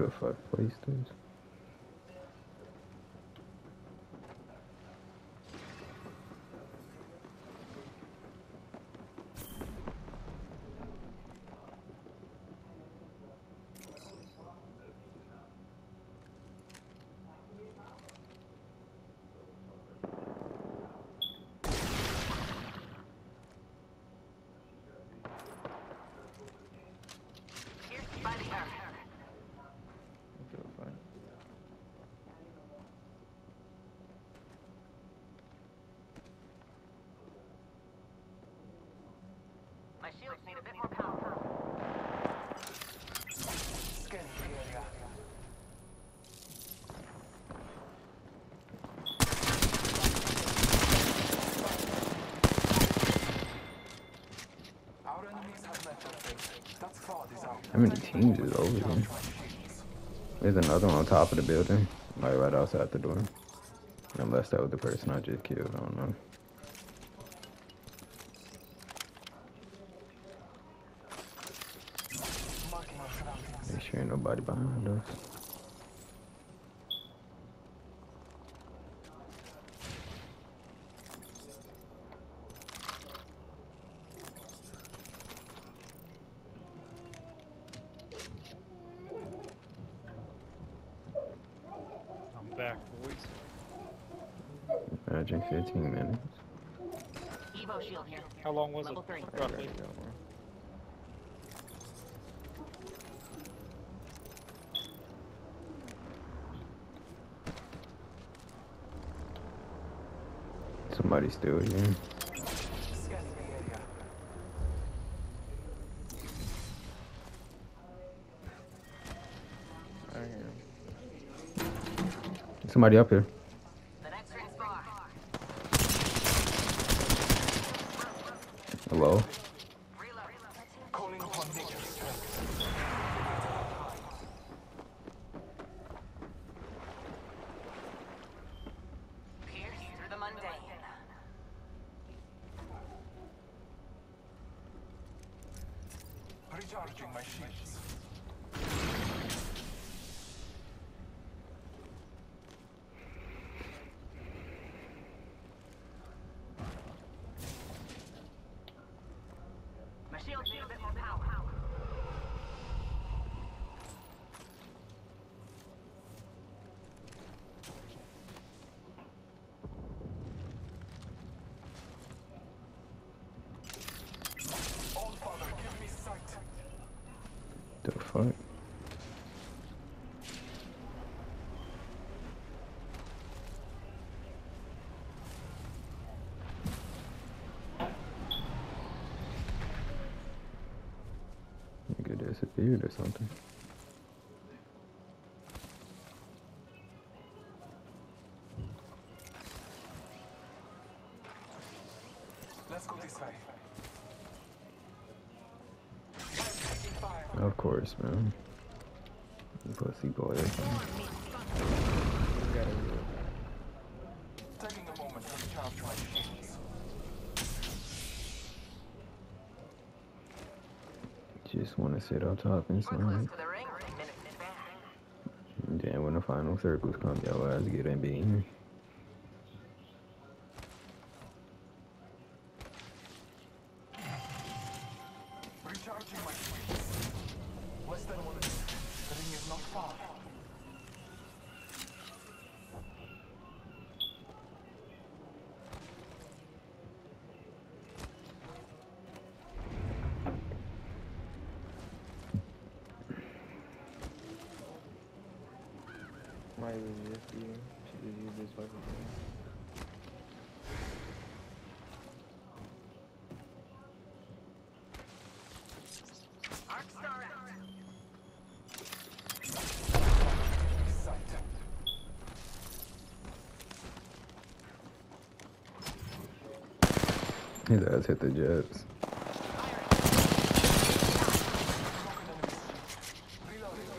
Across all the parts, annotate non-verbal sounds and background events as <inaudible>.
the fuck place this? Pierced by the earth. Okay, fine. My shields need a bit more power. How many teams is over here? There's another one on top of the building, like right outside the door. Unless that was the person I just killed, I don't know. Marking our surroundings. Make sure ain't nobody behind us. I'm back, boys. Imagine 15 minutes. Evo shield here. How long was Level it? three. Roughly. Somebody still here. Somebody up here. Hello? Reload. Calling upon nature's strength. Pierce through the mundane. Recharging my shields. My shields need a bit more power. All father, give me sight. The fuck? Nigga disappeared or something. Fire. Of course, man. Pussy boy. We gotta do Taking a moment to recharge my shields. Just wanna sit on top and slide. to the ring. Minutes in advance. Then when the final circles come, your ass get in beam. Recharging my shields. Less than one minute. The ring is not far. Just be. Should just this. His ass hit the jets. Reloading.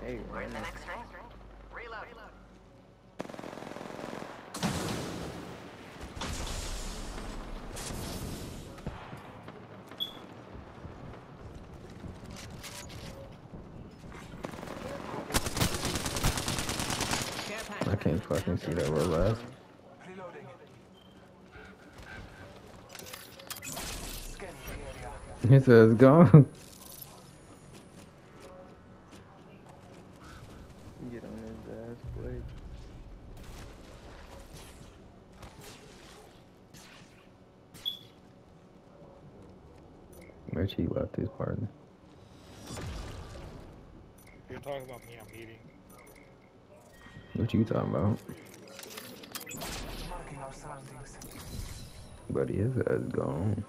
Hey, We're in the man. next ring. Reload. Can't fucking see that real last. Reloading. Scanning the says gone. Get on his ass quick. Where'd she left his partner? You're talking about me, I'm eating. What you talking about? Buddy, his ass uh, gone.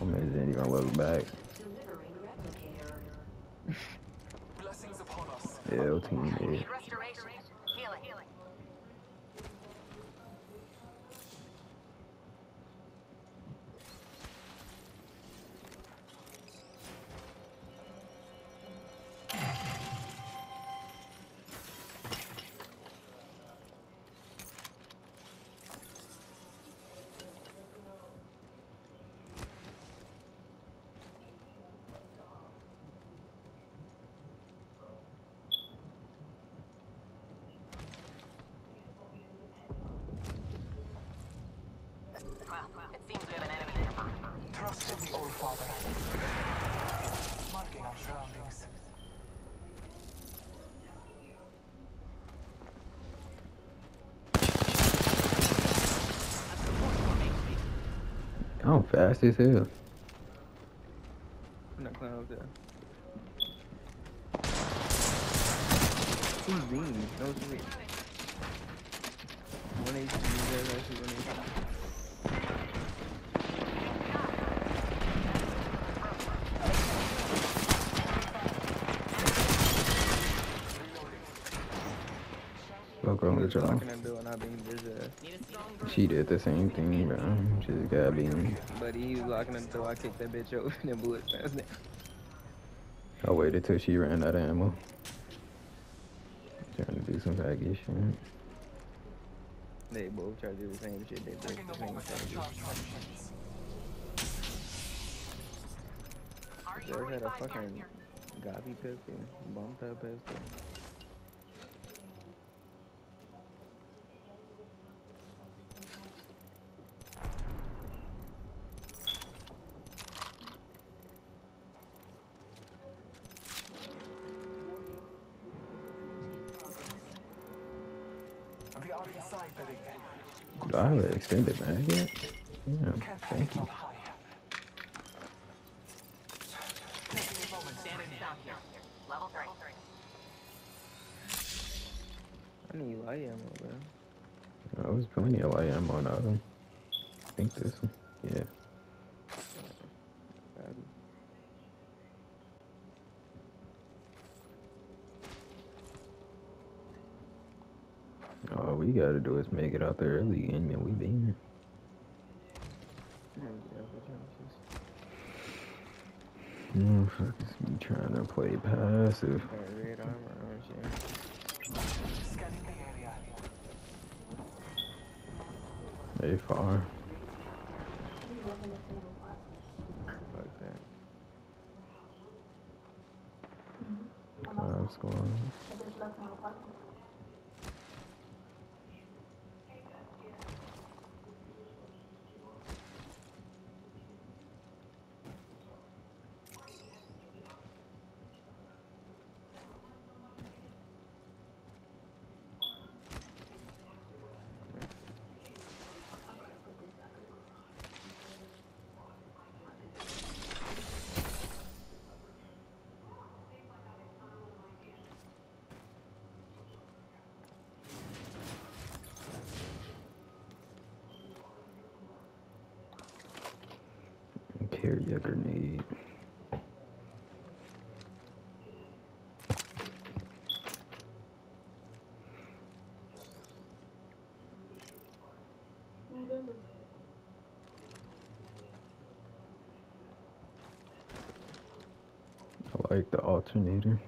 Oh man, didn't even look back. Blessings upon us. Team did. Trust in the Allfather. Marking our surroundings. I'm fast as hell. I'm not climbing up there. Who's leaning? That was me. 180, actually 180. Fuck wrong with y'all. Locking that door and I being his ass. Need a strong group. She did the same thing, bro. Just gotta. But he was locking the door, I kicked that bitch over and then bullets passed down. I waited till she ran out of ammo. Trying to do some baggy shit. They both tried to do the same shit. They both Taking the same moment to thing. recharge my shields. Are you George had a fucking yards here? Gavi pistol, bomb type pistol. Do I have an extended mag yet? Yeah, thank you. I need light ammo, bro. Oh, there's plenty of light ammo on. I think this one. Yeah. We gotta do is make it out there early and then we for chances. Motherfuckers be trying to play passive. Got red armor on shit. scanning the area. They far. Fuck that. Five. Carry a grenade. I like the alternator.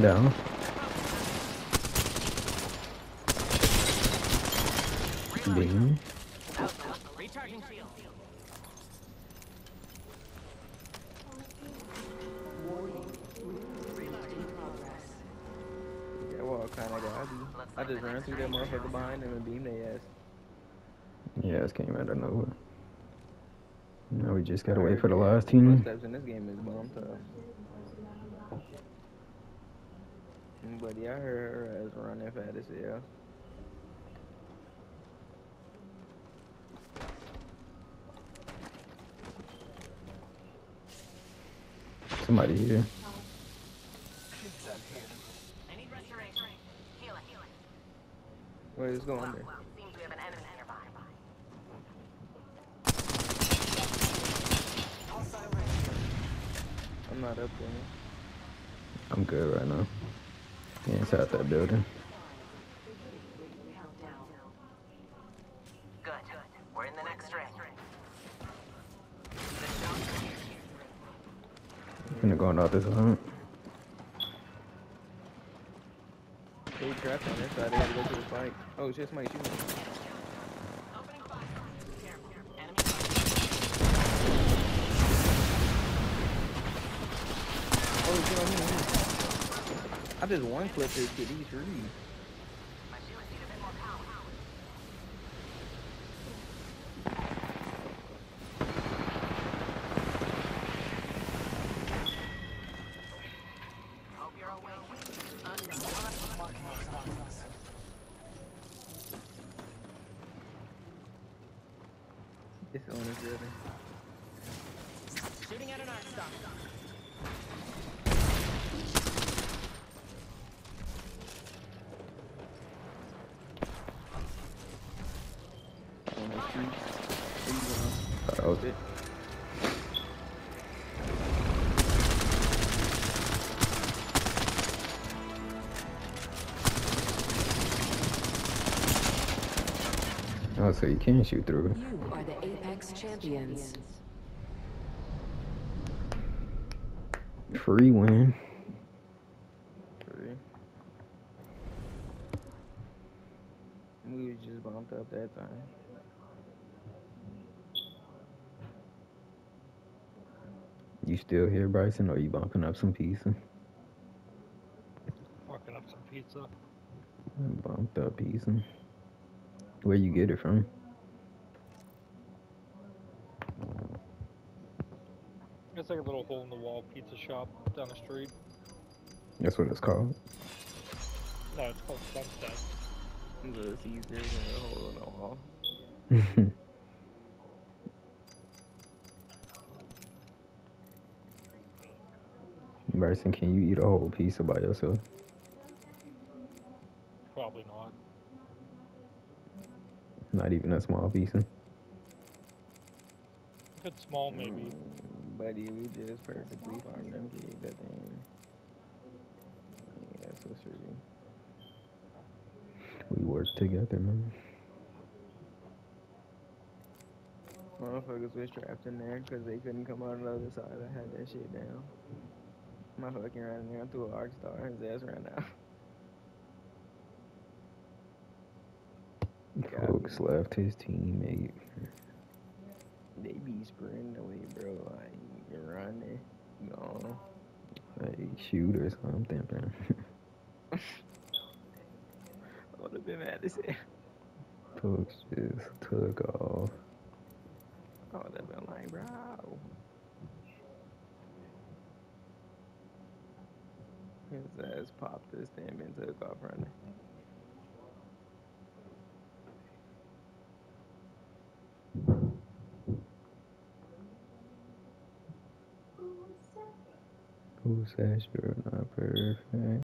Down. Beam. Recharging shield. Yeah, well, kind of got. I just ran through that motherfucker behind them and beamed their ass. Yeah, it came out of nowhere. Now we just gotta wait for the last team. Footsteps in this game is bumped up. But yeah, I heard her ass running fat as hell. Somebody here. Kids out here. I need restoration. Healing. Healing. Wait, let's go Well, under. well, seems we have an enemy nearby. Hostile right here. I'm not up there. I'm good right now. Inside that building. Good. We're in the next ring. Gonna go on out this hunt. They trapped on this side. They had to go to the fight. Oh shit, somebody shooting. me. Opening fire. Careful. Enemy Oh shit, on me. I just one clip this kid. He's free. My shields need Oh, so you can shoot through it. You are the Apex Champions. Free win. Free. We was just bumped up that time. You still here, Bryson, or you bumping up some pizza? Bumping up some pizza. Bumped up pizza. Where you get it from? It's like a little hole in the wall pizza shop down the street. That's what it's called. No, it's called Sunset. The Caesars and the hole in the wall. <laughs> Bryson, can you eat a whole pizza by yourself? Probably not. Not even a small pizza. If it's small, maybe. Mm, Buddy, we just perfectly farmed them kids that thing. Yeah, that's so true. We work together, man. Motherfuckers was trapped in there because they couldn't come out on the other side. I had that shit down. Motherfucker ran in there and threw an arc star. His ass ran out. Got Folks left his teammate. They be sprinting away, bro. Like, you running. Gone. Like, shoot or something, man. <laughs> I would have been mad as hell. Folks just took off. I would have been like, bro. His ass popped this thing and took off running. Says you're not perfect?